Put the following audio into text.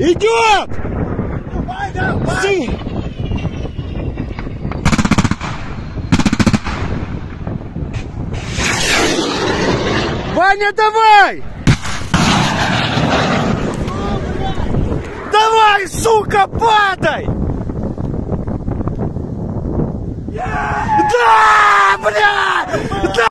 Идет! Давай, давай! Си- Ваня, давай! Давай, сука, падай!